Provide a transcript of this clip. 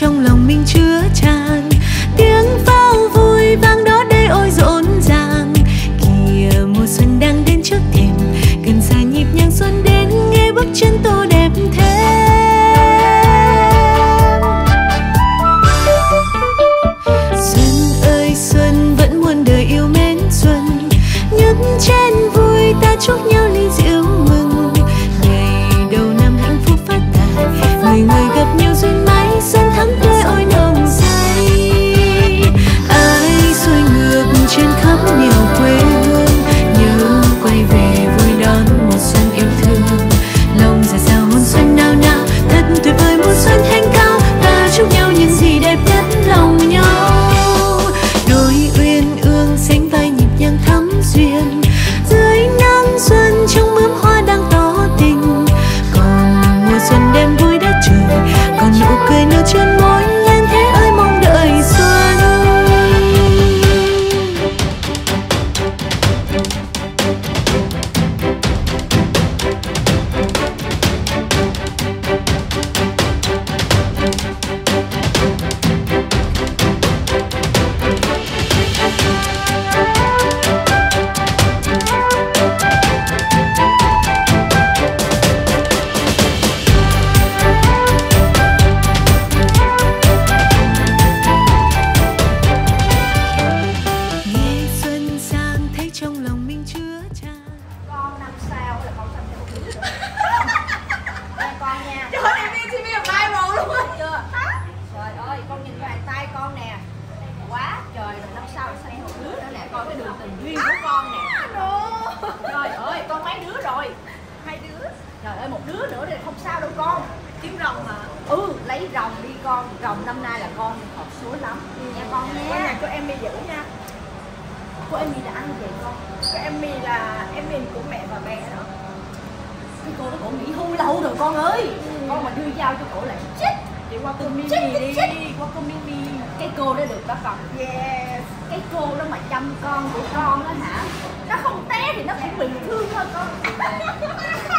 trong lòng mình chưa lấy rồng đi con. Rồng năm nay là con hợp số lắm. Ừ. nha con nhé. Qua nhà của em đi giữ nha. Cô em đi là ăn về con? Cô em đi là em mình của mẹ và mẹ đó. Cái cô nó cũng nghỉ hưu lâu rồi con ơi. Ừ. con mà đưa giao cho cổ là chết. Đi qua cô mimi đi qua cô mi cái cô đó được ta phòng yes. Cái cô đó mà chăm con của con đó hả? Nó không té thì nó cũng bình thường thôi con. Dạ.